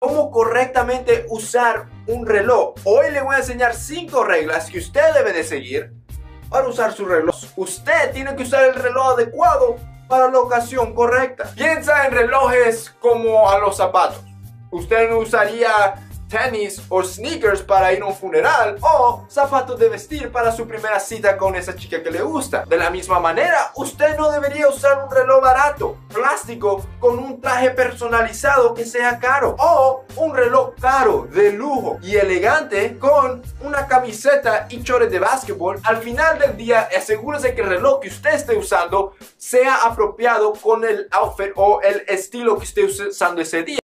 cómo correctamente usar un reloj. Hoy le voy a enseñar 5 reglas que usted debe de seguir para usar su reloj. Usted tiene que usar el reloj adecuado para la ocasión correcta. Piensa en relojes como a los zapatos. Usted no usaría tenis o sneakers para ir a un funeral o zapatos de vestir para su primera cita con esa chica que le gusta. De la misma manera, usted no debería usar un reloj barato, plástico, con un traje personalizado que sea caro o un reloj caro, de lujo y elegante con una camiseta y chores de básquetbol. Al final del día, asegúrese que el reloj que usted esté usando sea apropiado con el outfit o el estilo que esté usando ese día.